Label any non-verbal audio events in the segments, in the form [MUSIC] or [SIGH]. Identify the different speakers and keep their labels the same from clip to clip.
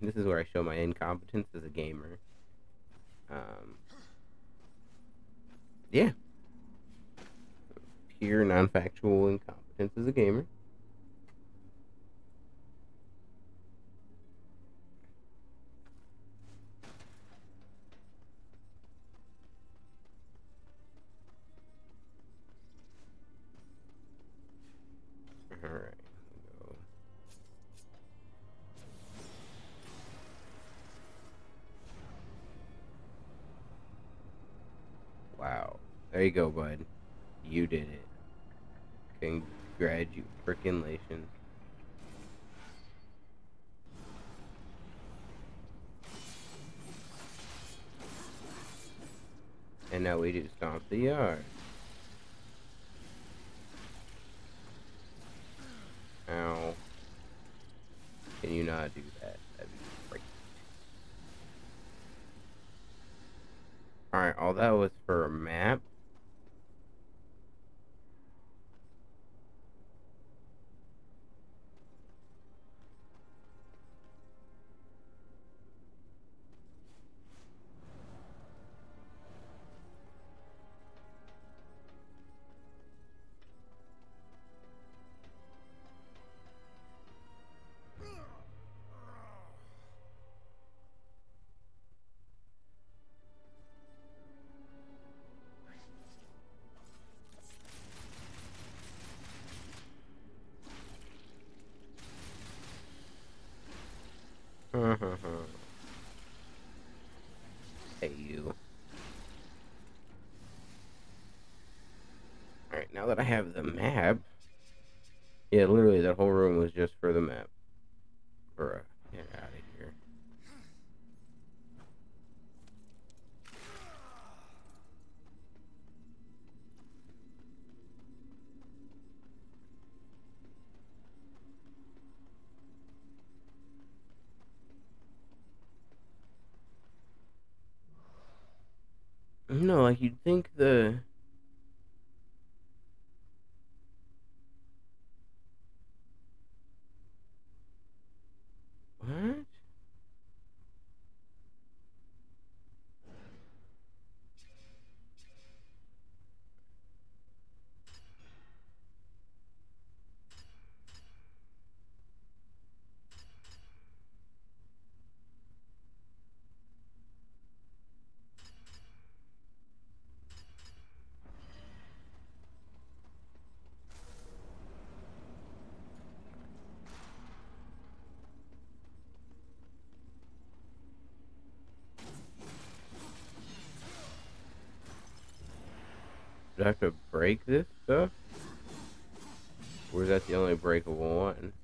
Speaker 1: this is where I show my incompetence as a gamer. Um, yeah. Pure non-factual incompetence as a gamer. There you go, bud. You did it. Congratulations. And now we do stomp the yard. Ow. Can you not do that? That'd be great. Alright, all that was for a map. Now that I have the map. Yeah, literally, that whole room was just for the map. Bruh, get out of here. No, like you'd think the what? Do I have to break this stuff? Or is that the only breakable one?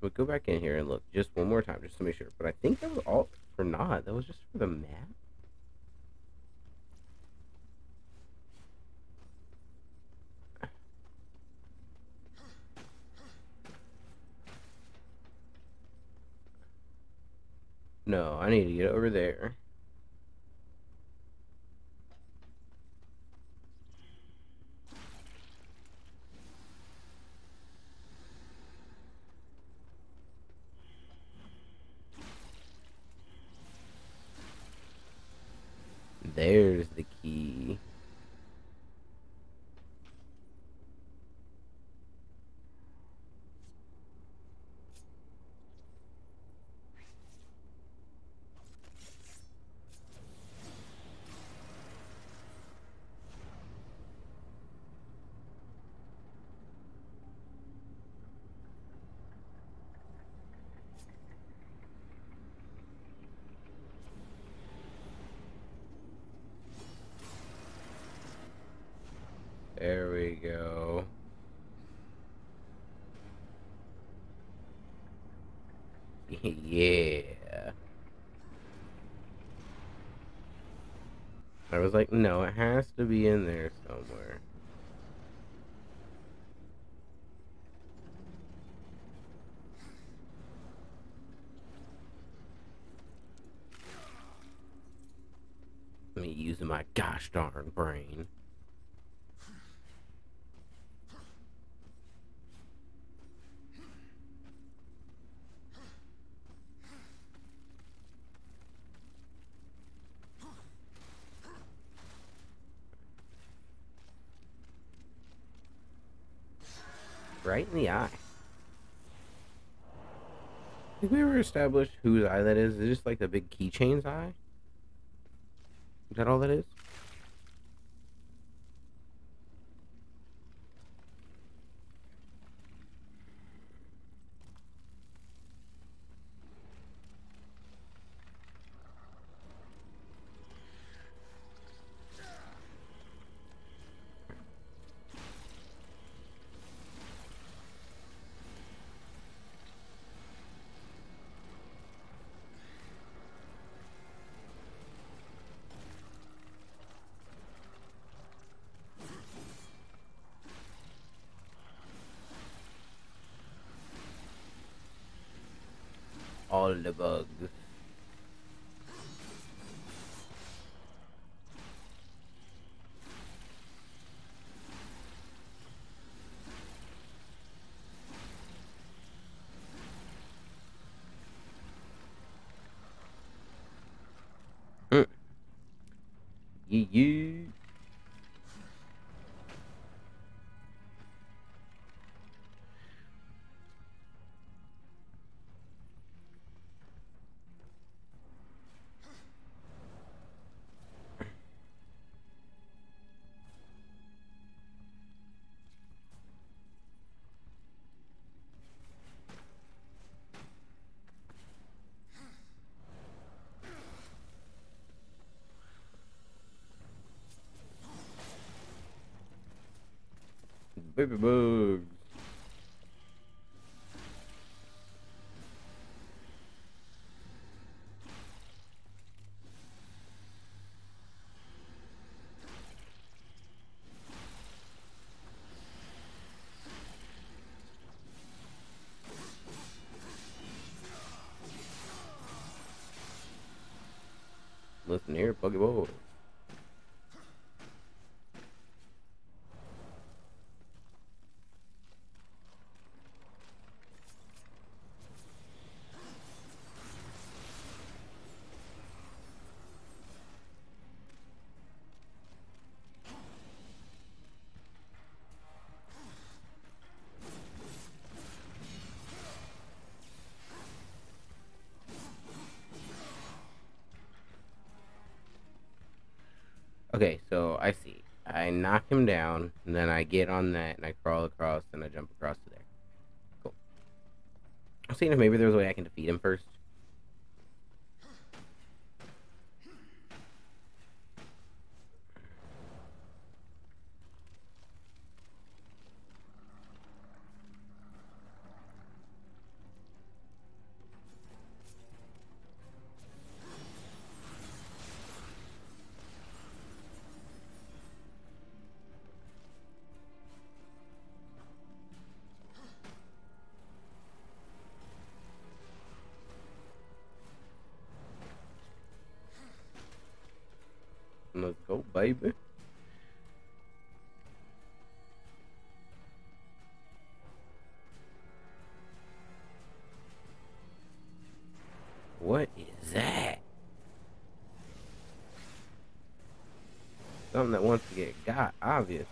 Speaker 1: But go back in here and look just one more time, just to make sure. But I think that was all for not. That was just for the map. No, I need to get over there. go. [LAUGHS] yeah. I was like, no, it has to be in there somewhere. Me using my gosh darn brain. In the eye. Did we ever establish whose eye that is? Is it just like the big keychain's eye? Is that all that is? All the bugs. Baby bugs. Listen here, Buggy Boy. Okay, so I see. I knock him down, and then I get on that, and I crawl across, and I jump across to there. Cool. I was seeing if maybe there's a way I can defeat him first. Baby. What is that? Something that wants to get got, obviously,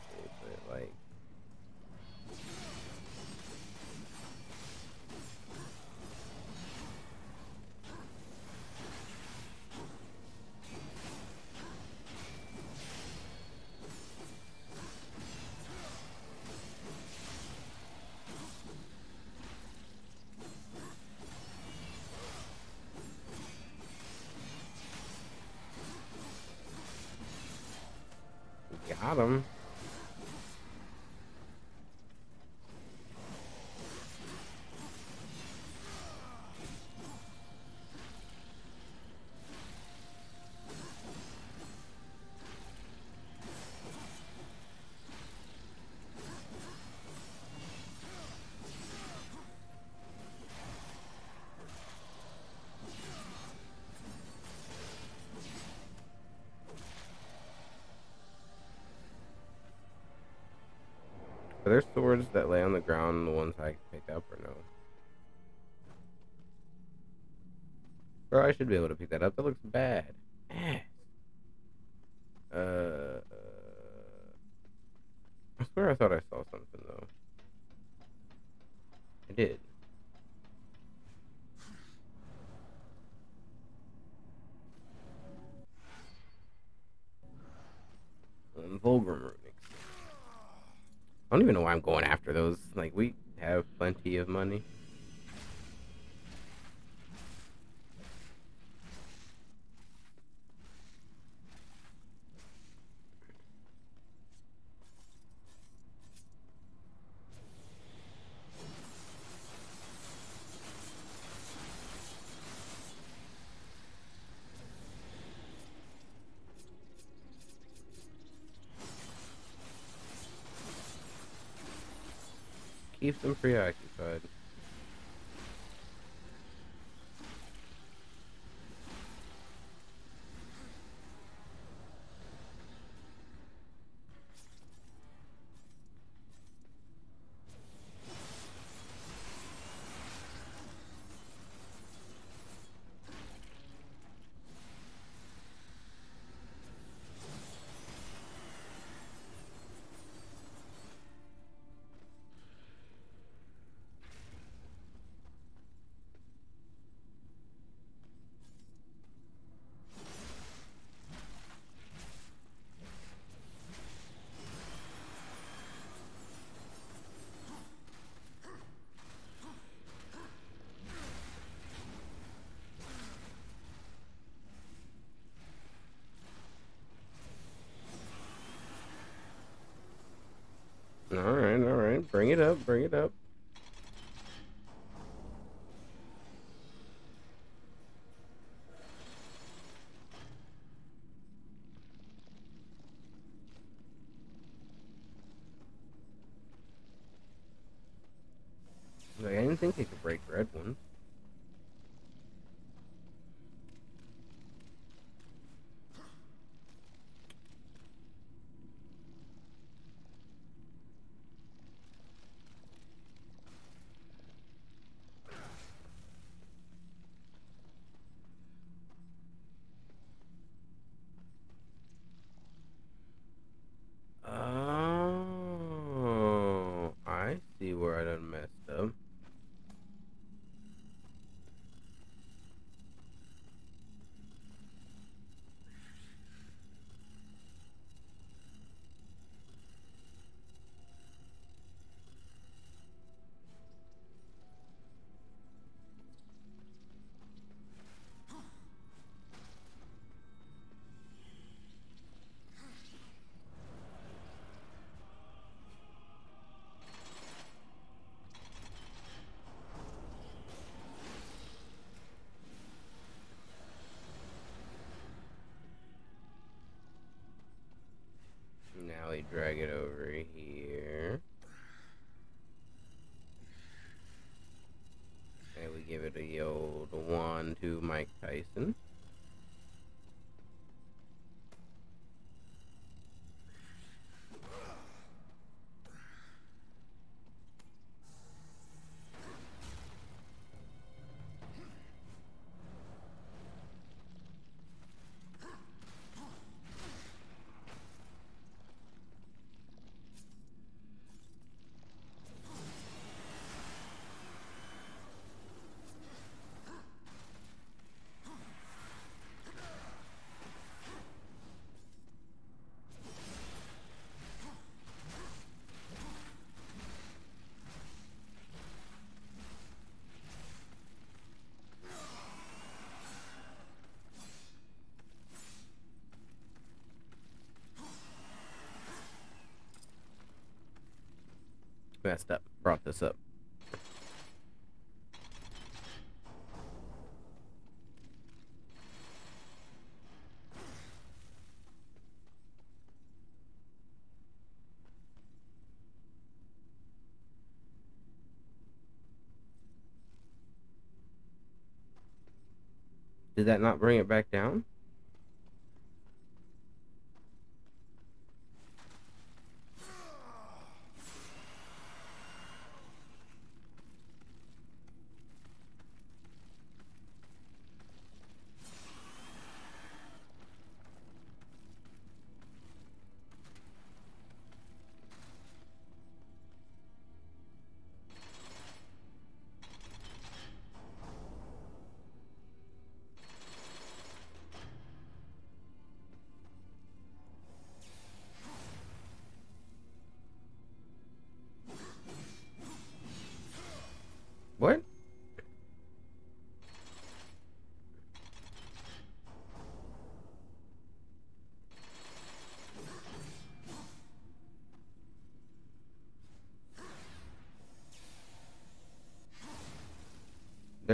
Speaker 1: Got. There swords that lay on the ground, the ones I can pick up, or no? Bro, I should be able to pick that up. That looks bad. Ass. Uh, I swear I thought I saw something, though. I did. Vulgrim. I don't even know why I'm going after those. Like, we have plenty of money. Keeps them preoccupied. Think they could break red ones. Oh, I see where I done messed up. Now we drag it over here. And we give it a old one to Mike Tyson. Messed up. Brought this up. Did that not bring it back down?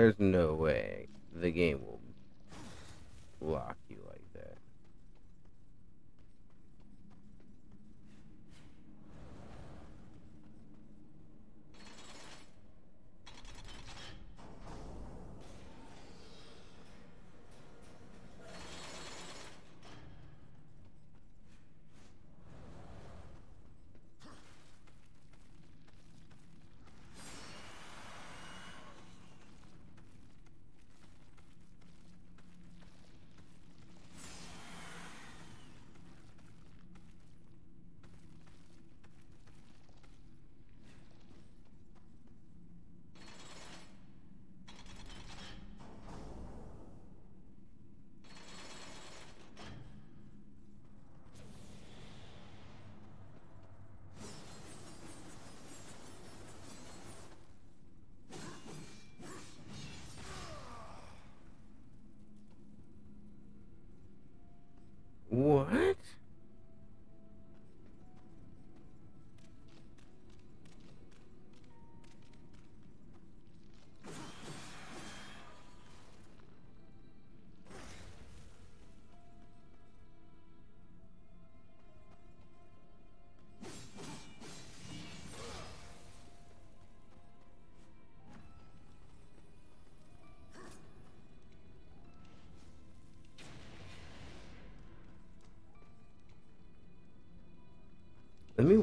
Speaker 1: There's no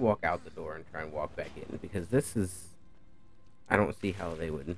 Speaker 1: walk out the door and try and walk back in because this is. I don't see how they would